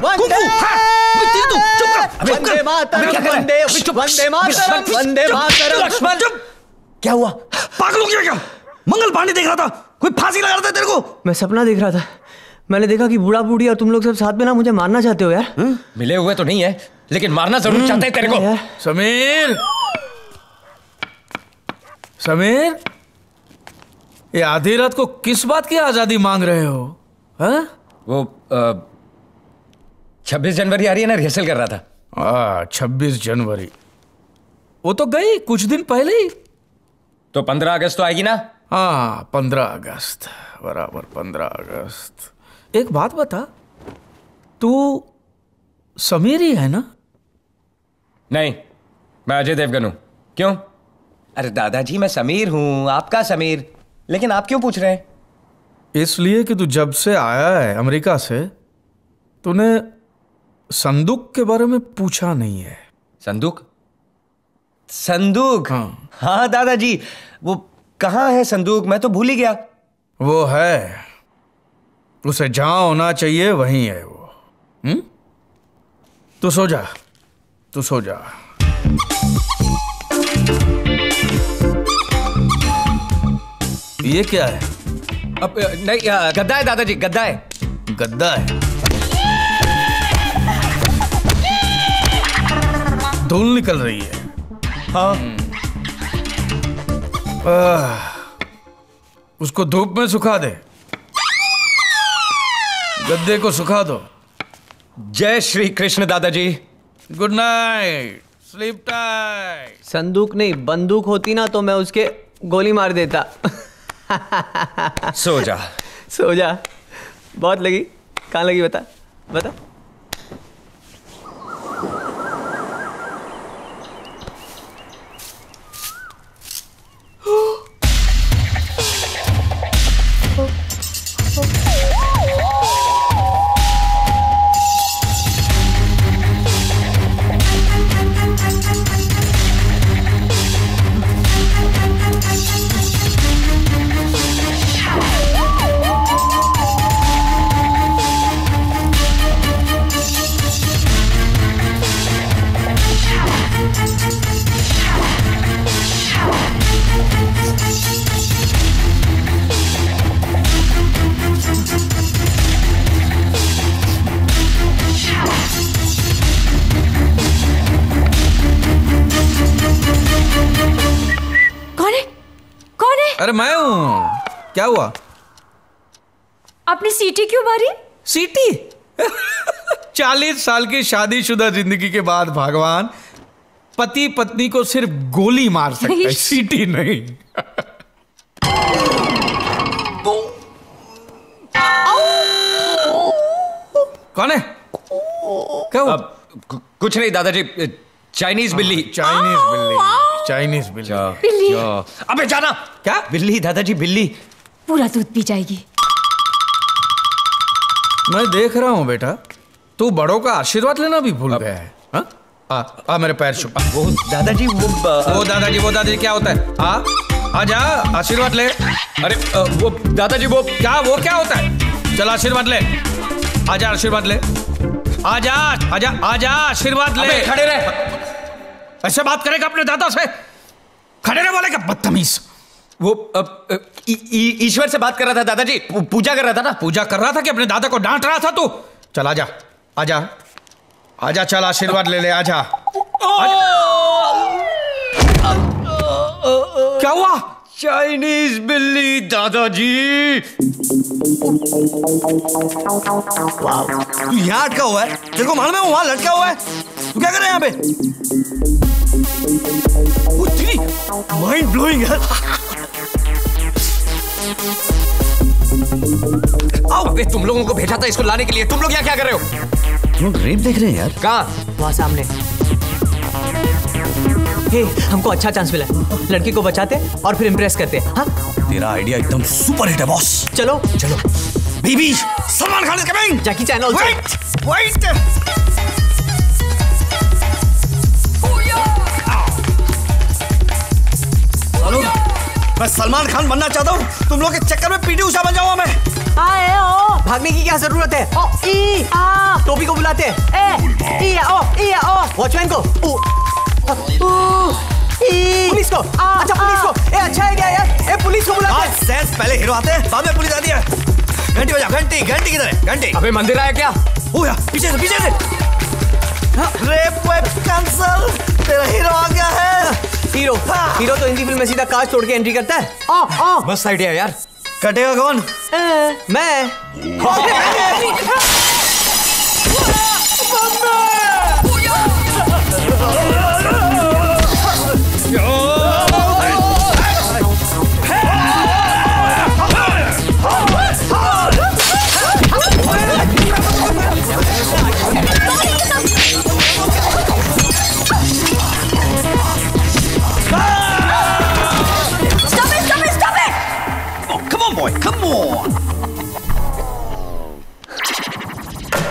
कर कुंफू हाँ तेरी तो चुप कर वंदे मातरम, क्या कर रहा है? वंदे- वंदे मातरम, वंदे मातरम। लक्ष्मण चुप क्या हुआ पागल हो गया क्या मंगल पांडे देख रहा था कोई फांसी लगा रहा था तेरे को मैं सपना देख रहा था मैंने देखा कि बूढ़ा बूढ़ी और तुम लोग सब साथ में ना मुझे मारना चाहते हो यार मिले हुए तो नहीं है लेकिन मारना ज़रूर चाहते हैं तेरे को समीर समीर ये आधी रात को किस बात की आज़ादी मांग रहे हो हाँ? वो छब्बीस जनवरी आ रही है ना रिहर्सल कर रहा था। छब्बीस जनवरी। वो तो गई कुछ दिन पहले ही। तो पंद्रह अगस्त तो आएगी ना? हाँ पंद्रह अगस्त बराबर पंद्रह अगस्त। एक बात बता तू समीर ही है ना? नहीं मैं अजय देवगन हूँ। क्यों? अरे दादाजी मैं समीर हूँ आपका समीर। लेकिन आप क्यों पूछ रहे हैं? इसलिए कि तू जब से आया है अमेरिका से तूने संदूक के बारे में पूछा नहीं है। संदूक? संदूक? हाँ। हाँ दादाजी वो कहाँ है संदूक? मैं तो भूल ही गया। वो है। उसे जहाँ होना चाहिए वहीं है वो। हम्म? तू सो जा। तू सो जा। ये क्या है? अब नहीं गद्दा है दादाजी गद्दा है। गद्दा है? धूल निकल रही है। हाँ। उसको धूप में सुखा दे। गद्दे को सुखा दो। जय श्री कृष्ण दादाजी। Good night. Sleep tight. संदूक नहीं बंदूक होती ना तो मैं उसके गोली मार देता। सो जा। सो जा। बहुत लगी। कहाँ लगी बता? बता। अरे मैं हूँ। क्या हुआ? आपने सीटी क्यों मारी? सीटी चालीस साल की शादीशुदा ज़िंदगी के बाद भगवान पति पत्नी को सिर्फ़ गोली मार सकता है। सीटी नहीं। कौन है? क्या हुआ? अब कुछ नहीं दादाजी। चाइनीज़ बिल्ली। चाइनीज़ बिल्ली। चाइनीज़ बिल्ली बिल्ली अबे जाना। क्या? बिल्ली दादाजी बिल्ली। पूरा दूध पी जाएगी। मैं देख रहा हूँ बेटा। तू बड़ों का आशीर्वाद लेना भी भूल गया है हाँ? आ, आ मेरे पैर छू वो दादाजी वो वो दादाजी वो दादाजी क्या होता है? आ आजा आशीर्वाद ले। अरे वो दादाजी वो क्या वो क्या होता है? चल आशीर्वाद ले। आजा आशीर्वाद ले। आजा आजा आजा आशीर्वाद ले। खड़े रहे। ऐसे बात करेगा अपने दादा से। खड़े रहे बोलेगा बदतमीज। वो ईश्वर से बात कर रहा था दादाजी पूजा कर रहा था ना? पूजा कर रहा था कि अपने दादा को डांट रहा था तू? चल आजा आजा। आजा चल आशीर्वाद ले ले आजा। क्या हुआ? चाइनीज़ बिल्ली दादाजी। यहाँ अटका हुआ है। तेरे को मालूम है वहाँ लटका हुआ है। तू क्या कर रहा है यहाँ पे? माइंड ब्लोइंग है। आओ अबे तुम लोगों को भेजा था इसको लाने के लिए। तुम लोग यहाँ क्या कर रहे हो? लोग रेप देख रहे हैं यार। कहाँ? वहाँ सामने। हे हमको अच्छा चांस मिला। लड़की को बचाते और फिर इम्प्रेस करते। हाँ? तेरा आइडिया एकदम सुपर हिट है बॉस चलो। चलो। बीबी Salman Khan is coming Jackie Chan also. Wait wait मैं सलमान खान बनना चाहता हूँ। तुम लोग के चक्कर में पीटी उषा बन जाऊँगा मैं। आए ओ। भागने की क्या ज़रूरत है? ओ ई आ। टोपी को बुलाते हैं। ए ई ओ ई ओ। वॉचमैन को। ओ ओ, ई। पुलिस को। अच्छा पुलिस को। ए अच्छा आइडिया यार? ए पुलिस को बुलाते हैं। सेंस पहले हीरो आते हैं बाद में पुलिस आती है। घंटी बजा घंटी घंटी किधर है? घंटी। अबे मंदिर आया क्या? ओ यार पीछे से पीछे से। रेप वेप कैंसल तेरा हीरो आ गया है। हीरो हीरो तो हिंदी फ़िल्म में सीधा कांच तोड़ के एंट्री करता है? आ आ। मस्त आइडिया यार। कटेगा कौन? मैं।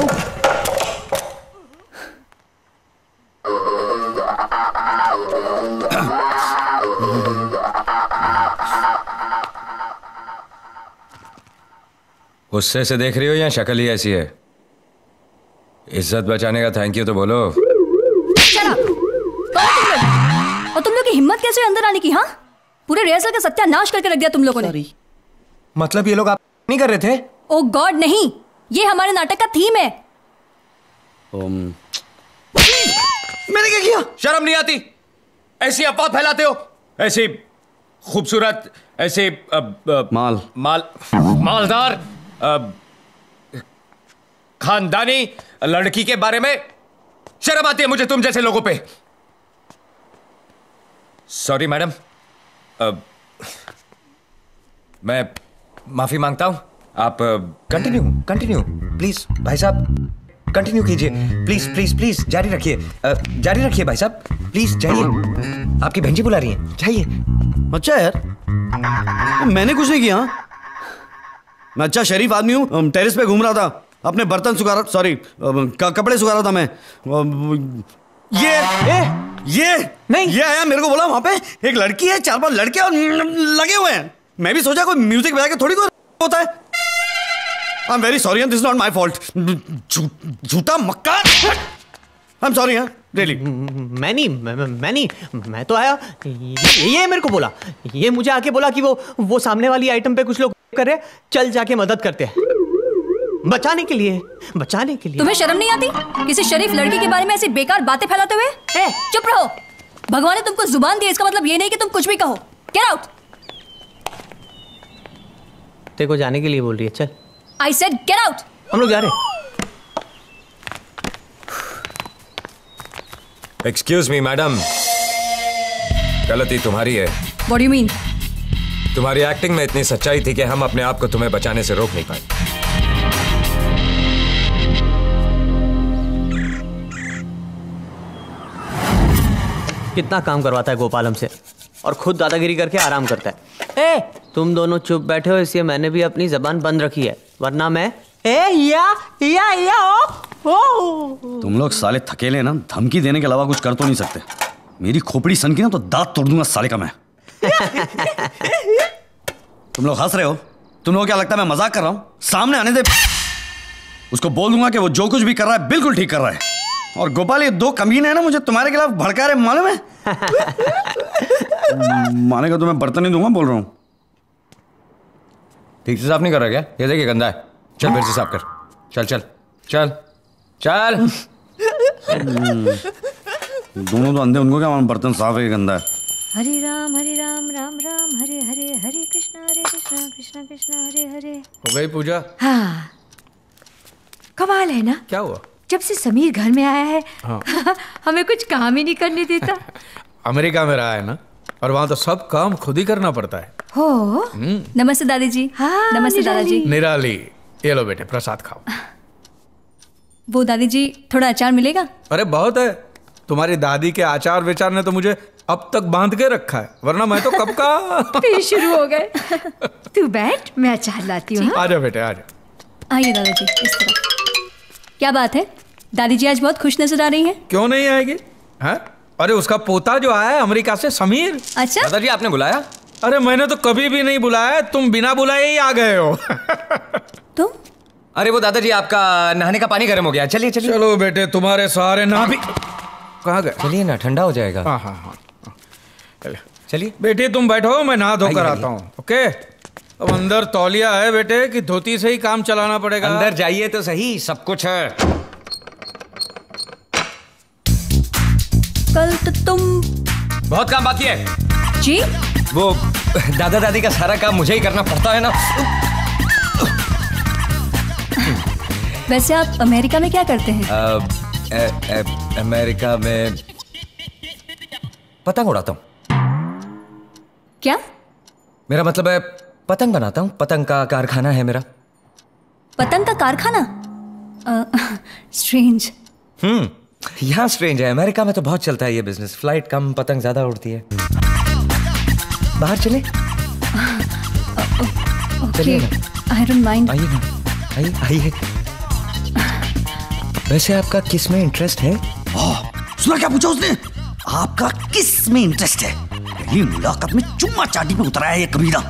गुस्से से देख रही हो या शक्ल ही ऐसी है? इज़्ज़त बचाने का थैंक यू तो बोलो? और तुम लोग की हिम्मत कैसे अंदर आने की हाँ? पूरे रिहर्सल का सत्यानाश करके रख दिया तुम लोगों ने। मतलब ये लोग आप नहीं कर रहे थे? ओ गॉड नहीं। ये हमारे नाटक का थीम है। मैंने क्या किया? शर्म नहीं आती। ऐसी अफवाह फैलाते हो। ऐसी खूबसूरत ऐसे अ, अ, माल। माल मालदार खानदानी लड़की के बारे में शर्म आती है मुझे तुम जैसे लोगों पे। सॉरी मैडम मैं माफ़ी माँगता हूँ। आप कंटिन्यू कंटिन्यू प्लीज़ भाई साहब कंटिन्यू कीजिए. प्लीज़ प्लीज़ प्लीज़ जारी रखिए. जारी रखिए भाई साहब. प्लीज़ जाइए आपकी बहन जी बुला रही है. जाइए. अच्छा यार मैंने कुछ नहीं किया. मैं अच्छा शरीफ आदमी हूँ. टेरिस पे घूम रहा था. अपने बर्तन सुखा रहा सॉरी कपड़े सुखा रहा था मैं. ये ए ये नहीं। ये आया मेरे को बोला वहाँ पे एक लड़की है चार पाँच लड़के और लगे हुए हैं. मैं भी सोचा कोई म्यूज़िक बजा के थोड़ी कोई होता है. I am very sorry this not my fault झूठा मक्का आई एम सॉरी रियली मैं नहीं मैं, मैं मैं नहीं मैं तो आया। ये, ये मेरे को बोला। ये मुझे आके बोला कि वो वो सामने वाली आइटम पे कुछ लोग कर रहे हैं, चल जाके मदद करते हैं। बचाने के लिए बचाने के लिए। तुम्हें शर्म नहीं आती? किसी शरीफ लड़की के बारे में ऐसी बेकार बातें फैलाते हुए? ए, चुप रहो। भगवान ने तुमको ज़ुबान दी है, इसका मतलब ये नहीं कि तुम कुछ भी कहो। गेट आउट तेरे को जाने के लिए बोल रही है। चल। आई सेड गेट आउट हम लोग जा रहे एक्सक्यूज मी मैडम गलती तुम्हारी है। व्हाट यू मीन तुम्हारी एक्टिंग में इतनी सच्चाई थी कि हम अपने आप को तुम्हें बचाने से रोक नहीं पाए। कितना काम करवाता है गोपाल हमसे और खुद दादागिरी करके आराम करता है। ए तुम दोनों चुप बैठे हो इसलिए मैंने भी अपनी जबान बंद रखी है। वरना मैं ए या या या ओ ओ। तुम लोग साले थकेले ना धमकी देने के अलावा कुछ कर तो नहीं सकते। मेरी खोपड़ी सन की ना तो दांत तोड़ दूँगा साले का मैं। तुम लोग हंस रहे हो? तुम लोग क्या लगता है मैं मज़ाक कर रहा हूँ? सामने आने दे। उसको बोल दूँगा कि वो जो कुछ भी कर रहा है बिल्कुल ठीक कर रहा है। और गोपाल ये दो कमीने हैं ना मुझे तुम्हारे खिलाफ भड़का रहे मालूम है? माने का तो मैं बर्तन नहीं दूँगा बोल रहा हूँ। ठीक से साफ़ नहीं कर रहा क्या? ये देखिए गंदा है। चल फिर से साफ़ कर। चल चल चल चल। दोनों तो अंधे उनको क्या मालूम बर्तन साफ़ है गंदा है? हरे राम हरे राम राम राम हरे हरे हरे कृष्णा हरे कृष्णा कृष्णा कृष्णा हरे हरे। हो गई पूजा? हाँ। कमाल है ना? क्या हुआ? जब से समीर घर में आया है हाँ। हमें कुछ काम ही नहीं करने देता। अमेरिका में रहा है ना? और वहाँ तो सब काम खुद ही करना पड़ता है। हो? नमस्ते दादी जी हाँ, नमस्ते दादाजी। निराली ये लो बेटे प्रसाद खाओ। वो दादी जी थोड़ा अचार मिलेगा? अरे बहुत है। तुम्हारी दादी के आचार विचार ने तो मुझे अब तक बाँध के रखा है वरना मैं तो कब का? फिर शुरू हो गए। तू बैठ मैं अचार लाती हूँ हाँ? आ जाओ बेटे आ जाओ। आइए दादाजी इस तरह। क्या बात है? दादी जी आज बहुत खुश नज़र आ रही हैं। क्यों नहीं आएगी? हैं? अरे उसका पोता जो आया है अमेरिका से समीर। अच्छा। दादाजी आपने बुलाया? अरे मैंने तो कभी भी नहीं बुलाया तुम बिना बुलाए ही आ गए हो। तुम अरे वो दादाजी आपका नहाने का पानी गर्म हो गया। चलिए चलिए। चलो बेटे तुम्हारे सहारे ना भी कहाँ गए? चलिए ना ठंडा हो जाएगा। हाँ हाँ हाँ। चलिए। बेटे तुम बैठो मैं नहा धोकर आता हूँ ओके? अब अंदर तौलिया है बेटे कि धोती से ही काम चलाना पड़ेगा। अंदर जाइए तो सही सब कुछ है। कल तो तुम बहुत काम बाकी है। जी? वो दादा दादी का सारा काम मुझे ही करना पड़ता है ना? वैसे आप अमेरिका में क्या करते हैं? अमेरिका में पतंग उड़ाता हूँ। क्या? मेरा मतलब है पतंग बनाता हूँ। पतंग का कारखाना है मेरा। पतंग का कारखाना? स्ट्रेंज हम्म यहाँ स्ट्रेंज है। अमेरिका में तो बहुत चलता है ये बिज़नेस फ़्लाइट कम पतंग ज़्यादा उड़ती है। बाहर चले। चलिए ना आई डोंट माइंड आइए ना आइए आइए। वैसे आपका किसमें इंटरेस्ट है? सुना क्या पूछा उसने? आपका किसमें इंटरेस्ट है? पहली मुलाकात में चुम्मा चाटी पे उतरा है ये कबीरा।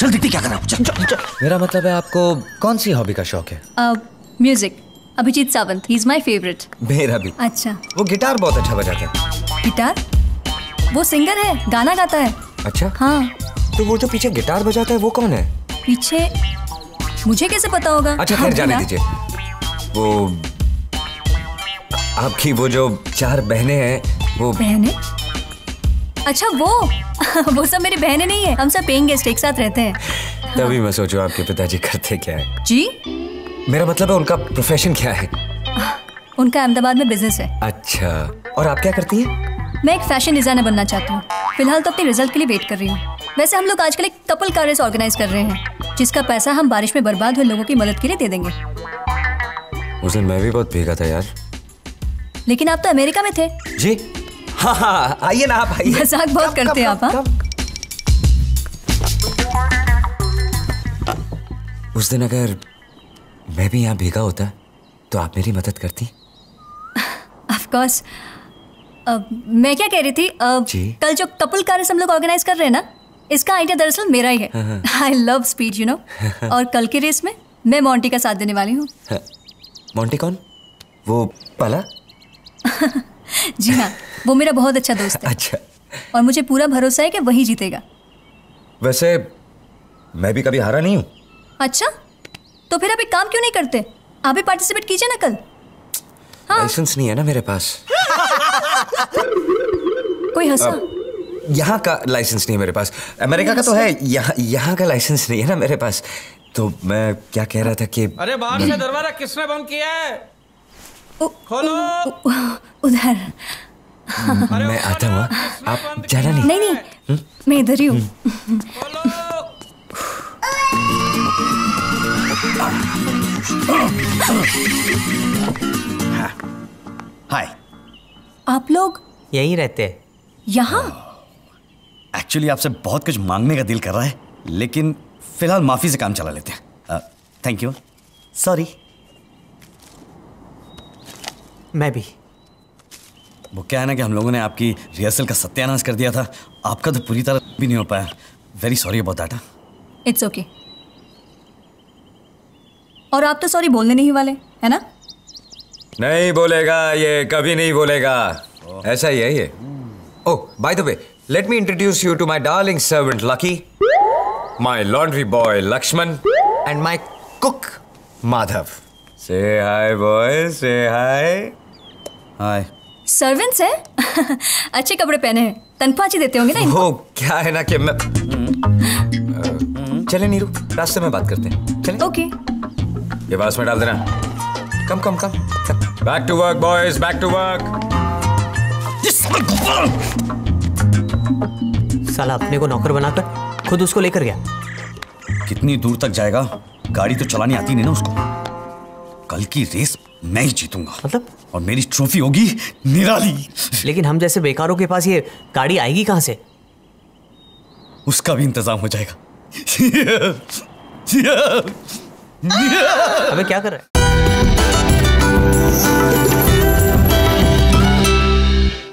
चल देखते क्या कर रहा है। चल, चल, चल। मेरा मतलब है आपको कौन सी हॉबी का शौक है? Music Abhijeet Sawant he is my favourite मेरा भी। अच्छा। वो गिटार बहुत अच्छा बजाता है। गिटार? वो सिंगर है गाना गाता है। अच्छा? हाँ। तो वो जो पीछे गिटार बजाता है वो कौन है? पीछे? मुझे कैसे पता होगा? अच्छा हाँ, खैर जाने दीजिए। वो आपकी वो जो चार बहनें हैं वो बहनें? अच्छा वो? वो सब मेरी बहनें नहीं है। हम सब पेइंग गेस्ट एक साथ रहते हैं। तभी मैं सोचूं आपके पिताजी करते क्या है? जी? मेरा मतलब है उनका प्रोफेशन क्या है? उनका अहमदाबाद में बिज़नेस है। अच्छा। और आप क्या करती हैं? मैं एक फ़ैशन डिज़ाइनर बनना चाहती हूँ। फ़िलहाल तो अपने रिज़ल्ट के लिए वेट कर रही हूँ। वैसे हम लोग आजकल एक कपल का रेस ऑर्गेनाइज कर रहे हैं जिसका पैसा हम बारिश में बर्बाद हुए लोगों की मदद के लिए दे देंगे। उस दिन मैं भी बहुत भीगा था यार। लेकिन आप तो अमेरिका में थे। जी। हाँ हाँ आइए ना आप आइए। मज़ाक बहुत करते हैं आप हाँ? उस दिन अगर मैं भी यहाँ भीगा होता तो आप मेरी मदद करती। ऑफ़ कोर्स मैं क्या कह रही थी? कल जो कपल का रेस हम लोग ऑर्गेनाइज कर रहे हैं ना इसका आइडिया दरअसल मेरा ही है। I love speed you know और कल की रेस में मैं मोंटी का साथ देने वाली हूँ। मोंटी कौन? वो पाला? जी हाँ वो मेरा बहुत अच्छा दोस्त है। अच्छा। और मुझे पूरा भरोसा है कि वही जीतेगा। वैसे मैं भी कभी हारा नहीं हूँ। अच्छा? तो फिर आप एक काम क्यों नहीं करते? आप भी पार्टिसिपेट कीजिए ना कल। हाँ। लाइसेंस नहीं है ना मेरे पास। कोई हंसा? यहाँ का लाइसेंस नहीं है मेरे पास। अमेरिका का तो है यहाँ यहाँ का लाइसेंस नहीं है ना मेरे पास। तो मैं क्या कह रहा था कि अरे बाहर से दरवाज़ा किसने बंद किया है? खोलो। उधर। मैं आता हूँ हाँ? आप जाना नहीं। नहीं नहीं मैं इधर ही हूँ। हाय आप लोग? यहीं रहते हैं। यहाँ? एक्चुअली आपसे बहुत कुछ मांगने का दिल कर रहा है लेकिन फ़िलहाल माफ़ी से काम चला लेते हैं। थैंक यू सॉरी मैं भी। वो क्या है ना कि हम लोगों ने आपकी रिहर्सल का सत्यानाश कर दिया था। आपका तो पूरी तरह भी नहीं हो पाया। Very sorry about that it's okay और आप तो सॉरी बोलने नहीं वाले है ना? नहीं बोलेगा ये कभी नहीं बोलेगा। ऐसा ही है ये। ओह by the way let me introduce you to my darling servant Lucky my laundry boy Lakshman and my cook Madhav से हाय बॉय से हाय हाय सर्वेंट्स हैं अच्छे कपड़े पहने हैं। तनख्वाह अच्छी देते होंगे ना वो क्या है ना कि मैं चले नीरू रास्ते में बात करते हैं। चले। ओके ये बास में डाल देना। Come come come back to work boys back to work साला अपने को नौकर बनाकर खुद उसको लेकर गया। कितनी दूर तक जाएगा? गाड़ी तो चलानी आती नहीं ना उसको। कल की रेस मैं ही जीतूँगा। मतलब? और मेरी ट्रॉफी होगी निराली। लेकिन हम जैसे बेकारों के पास ये गाड़ी आएगी कहाँ से? उसका भी इंतज़ाम हो जाएगा। अबे क्या कर रहा है?